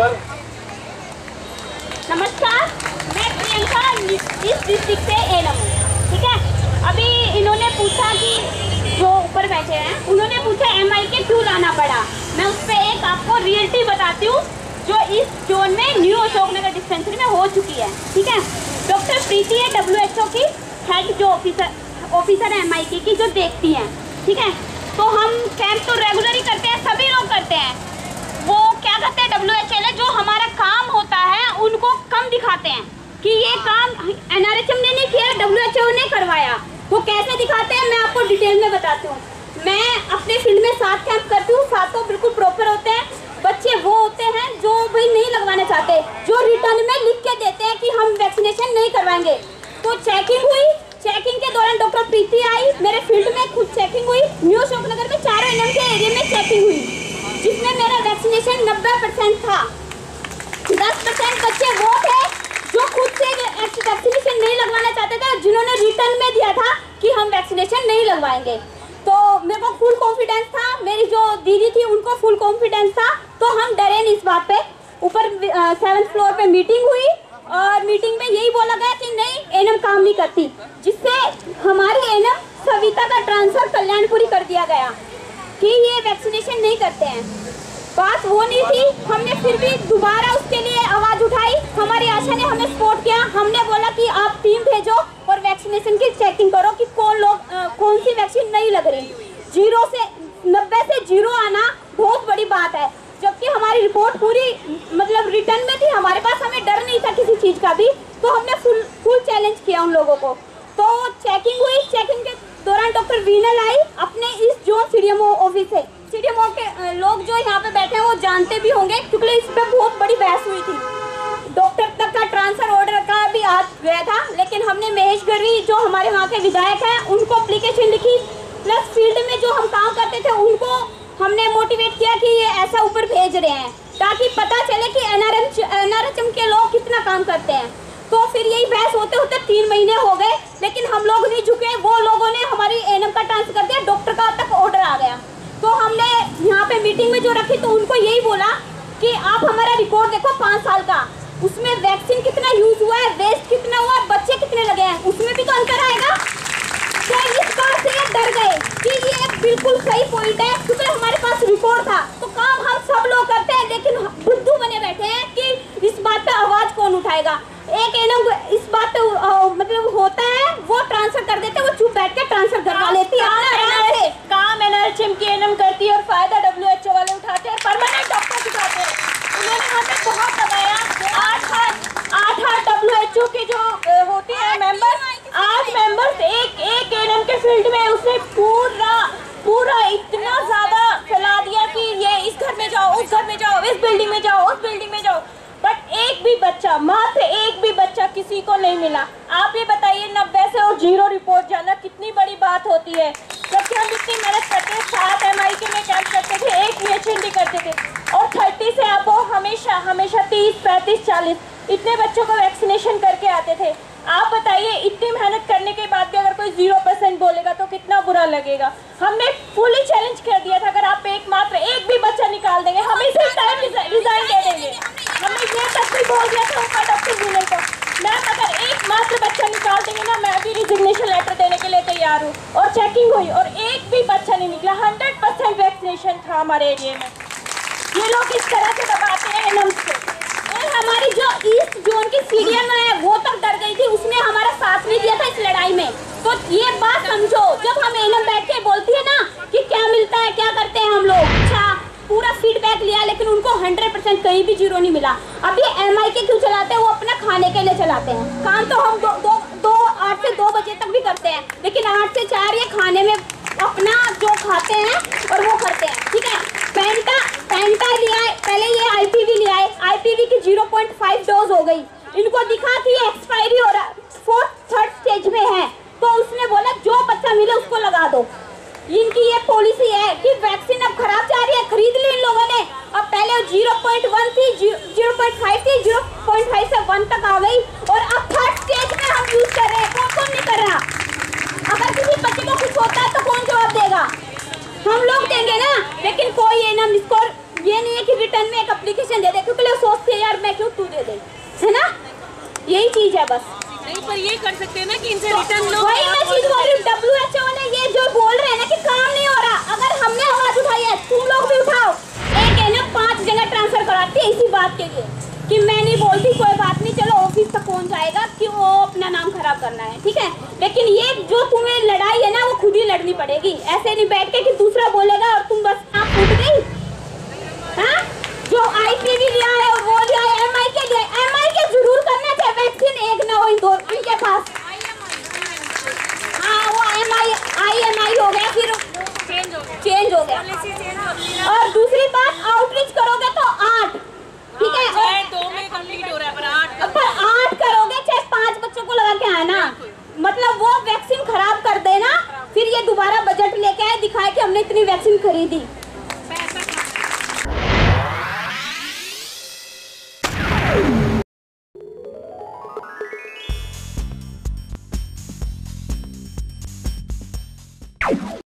पर। नमस्कार, मैं प्रियंका, इस डिस्ट्रिक्ट से हूँ ठीक है? अभी इन्होंने पूछा कि जो ऊपर बैठे हैं, उन्होंने पूछा एम के क्यों लाना पड़ा? मैं उस पर एक आपको रियलिटी बताती हूँ, जो इस जोन में न्यू अशोकनगर डिस्पेंसरी में हो चुकी है। ठीक है? डॉक्टर प्रीति है डब्ल्यू की हेड जो ऑफिसर ऑफिसर है एम की, जो देखती हैं। ठीक है? तो हम कैंप तो रेगुलर ही करते हैं, सभी लोग करते हैं। करते हैं डब्ल्यू एच एल जो हमारा काम होता है उनको कम दिखाते हैं कि ये काम एनआरएचएम ने नहीं किया डब्ल्यू एच ने करवाया। वो कैसे दिखाते हैं मैं आपको डिटेल में बताती हूँ। मैं अपने फ़ील्ड में सात कैंप करती हूँ सातों बिल्कुल प्रॉपर होते हैं। बच्चे वो होते हैं जो भाई नहीं लगवाना चाहते जो रिटर्न में लिख के देते हैं कि हम वैक्सीनेशन नहीं करवाएँगे। तो चेकिंग हुई चेकिंग के दौरान डॉक्टर प्रीति आई मेरे फ़ील्ड में खुद चेकिंग हुई न्यू अशोकनगर में चारों एनएम के एरिया में चेकिंग हुई। जिसमें मेरा वैक्सीनेशन 90 परसेंट था। 10 परसेंट बच्चे वो थे जो खुद से वैक्सीनेशन नहीं लगवाना चाहते थे जिन्होंने रिटर्न में दिया था कि हम वैक्सीनेशन नहीं लगवाएँगे। तो मेरे को फुल कॉन्फिडेंस था। मेरी जो दीदी थी, उनको फुल कॉन्फिडेंस था। तो हम डरे नहीं इस बात पे। ऊपर सेवन्थ फ्लोर पे मीटिंग हुई और मीटिंग में यही बोला गया कि नहीं एनम काम नहीं करती। जिससे हमारी एनम सविता का ट्रांसफ़र कल्याणपुरी कर दिया गया। कि ये वैक्सीनेशन नहीं करते हैं। बात वो नहीं थी, हमने फिर भी दोबारा उसके लिए आवाज़ उठाई। हमारी आशा ने हमें सपोर्ट किया। हमने बोला कि आप टीम भेजो और वैक्सीनेशन की चेकिंग करो कि कौन लोग कौन सी वैक्सीन नहीं लग रही। ज़ीरो से, नब्बे से ज़ीरो आना बहुत बड़ी बात है। जबकि हमारी रिपोर्ट पूरी मतलब रिटर्न में थी। हमारे पास हमें डर नहीं था किसी चीज़ का भी। तो हमने फुल फुल चैलेंज किया उन लोगों को। तो चेकिंग हुई। चेकिंग के दौरान डॉक्टर वीनल आई, अपने इस जोन सीडीएमओ ऑफ़िस से। सीडीएमओ के लोग जो यहाँ पे बैठे हैं, वो जानते भी होंगे, क्योंकि इस पे बहुत बड़ी बहस हुई थी। डॉक्टर तक का ट्रांसफ़र ऑर्डर का भी आ गया था, लेकिन हमने महेश गढ़वी जो हमारे वहाँ के विधायक हैं, उनको अप्लीकेशन लिखी। प्लस फ़ील्ड में जो हम काम करते थे, उनको हमने मोटिवेट किया कि ये ऐसा ऊपर भेज रहे हैं, ताकि पता चले कि एनआरएम एनआरएचएम के लोग कितना काम करते हैं। तो फिर यही बहस होते होते तीन महीने हो गए, लेकिन हम लोग नहीं झुके। वो लोगों ने हमारी एनएम का ट्रांसफ़र कर दिया डॉक्टर का तक ऑर्डर आ गया। तो हमने यहाँ पे मीटिंग में जो रखी तो उनको यही बोला कि आप हमारा रिकॉर्ड देखो पाँच साल का। उसमें वैक्सीन कितना यूज़ हुआ है वेस्ट कितना हुआ है, बच्चे कितने लगे हैं, उसमें भी तो अंतर आएगा। क्या इस बात से ये डर गए कि ये बिल्कुल सही पॉइंट है, क्योंकि हमारे पास रिकॉर्ड था। तो काम हम सब लोग करते हैं, लेकिन बुद्धू बने बैठे हैं कि इस बात पे आवाज़ कौन उठाएगा? एक इस बात पे मतलब होता है वो ट्रांसफ़र कर देते हैं वो चुप बैठ के ट्रांसफ़र करवा लेती है। अपना आराम से काम एनआरएचएम की एनएम करती है और फ़ायदा डब्ल्यूएचओ वाले उठाते हैं। परमानेंट डॉक्टर दिखाते हैं। उन्होंने हमें बहुत लगाया। आठ आठ आठ आठ डब्ल्यूएचओ के जो होते हैं मेंबर आठ मेंबर्स एक एक एनएम के फ़ील्ड में उसने पूरा पूरा इतना ज़्यादा फैला दिया कि ये इस घर में जाओ उस घर में जाओ इस बिल्डिंग में जाओ उस बिल्डिंग में जाओ। भी बच्चा, मात्र एक भी बच्चा किसी को नहीं मिला। आप ये बताइए, नब्बे से और ज़ीरो रिपोर्ट जाना कितनी बड़ी बात होती है? जबकि हम इतनी मेहनत करते हैं, सात एम आई के में कैंप करते थे, एक पी करते थे। और थर्टी से आप वो हमेशा हमेशा तीस, पैंतीस, चालीस, इतने बच्चों को वैक्सीनेशन करके आते थे। आप बताइए, इतनी मेहनत करने के बाद भी अगर कोई ज़ीरो परसेंट बोलेगा तो कितना बुरा लगेगा? हमने फुली चैलेंज कर दिया था, अगर आप एक मात्र, एक भी बच्चा निकाल देंगे, हम इसी टाइम रिजाइन दे देंगे। बोल दिया था ऊपर डॉक्टर विनय को। मैम, अगर एक मात्र बच्चा निकाल देंगे ना, मैं भी रिजिग्नेशन लेटर देने के लिए तैयार हूँ। और चेकिंग हुई, और एक भी बच्चा नहीं निकला। हंड्रेड परसेंट वैक्सीनेशन था हमारे एरिया में। ये लोग इस तरह से दबाते हैं एनम्स को। हमारी जो ईस्ट जोन की सीडीएम है, वो तक डर गई थी। उसने हमारा साथ नहीं दिया था इस लड़ाई में। तो ये बात समझो, जब हम एनम बैठ के बोलती है ना कि क्या मिलता है, क्या करते हैं हम लोग पूरा फीडबैक लिया, लेकिन उनको 100 परसेंट कहीं भी ज़ीरो नहीं मिला। अब ये एम के क्यों चलाते हैं? वो अपना खाने के लिए चलाते हैं। काम तो हम दो दो दो, आठ से दो बजे तक भी करते हैं, लेकिन आठ से चार ये खाने में अपना जो खाते हैं और वो करते हैं, ठीक है? पेंटा पेंटा लिया पहले ये आईपीवी लिया है। आईपीवी की 0.5 डोज हो गई। इनको दिखा ये एक्सपायरी हो रहा 0.5 से 0.5 से 1 तक आ गई और अब थर्ड स्टेज में हम यूज़ कर रहे हैं। कौन कौन नहीं कर रहा? अगर किसी बच्चे को कुछ होता है तो कौन जवाब देगा? हम लोग देंगे ना लेकिन कोई ये ना मिसकोर ये नहीं है कि रिटर्न में एक एप्लीकेशन दे दे क्योंकि लोग सोचते हैं यार मैं क्यों तू दे दे? है ना? यही चीज़ है बस। नहीं पर ये कर सकते हैं ना कि इनसे तो रिटर्न लोग वही मैं चीज़ बोल रही हूँ डब्ल्यू कौन जाएगा कि वो अपना नाम खराब करना है, ठीक है? लेकिन ये जो तुम्हें लड़ाई है ना, वो खुद ही लड़नी पड़ेगी। ऐसे नहीं बैठ के कि दूसरा बोलेगा और तुम बस आप फूट गई? हाँ? जो आई लिया है मतलब वो वैक्सीन खराब कर देना, फिर ये दोबारा बजट लेके आए, दिखाए कि हमने इतनी वैक्सीन खरीदी।